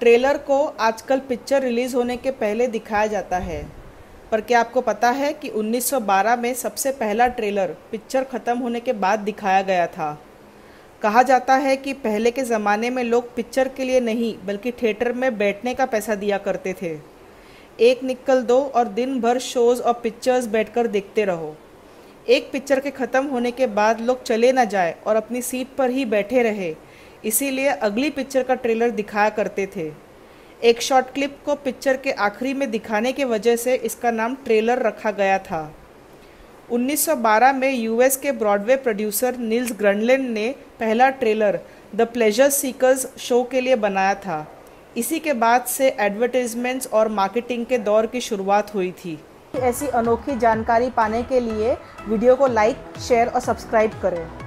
Trailer को आजकल picture release होने के पहले दिखाया जाता है। पर क्या आपको पता है कि 1912 में सबसे पहला ट्रेलर पिक्चर ख़त्म होने के बाद दिखाया गया था? कहा जाता है कि पहले के ज़माने में लोग पिक्चर के लिए नहीं, बल्कि थिएटर में बैठने का पैसा दिया करते थे। एक निकल दो और दिन भर शोज़ और पिक्चर्स बैठकर देखते रहो। एक पिक्चर के ख़त्म होने के बाद लोग चले ना जाए और अपनी सीट पर ही बैठे रहे। इसीलिए अगली पिक्चर का ट्रेलर दिखाया करते थे। एक शॉर्ट क्लिप को पिक्चर के आखिरी में दिखाने की वजह से इसका नाम ट्रेलर रखा गया था। 1912 में यूएस के ब्रॉडवे प्रोड्यूसर नील्स ग्रनलैंड ने पहला trailer the Pleasure Seekers show के लिए बनाया था। इसी के बाद से एडवर्टीजमेंट्स और मार्केटिंग के दौर की शुरुआत हुई थी। ऐसी अनोखी जानकारी पाने के लिए वीडियो को लाइक, शेयर और सब्सक्राइब करें।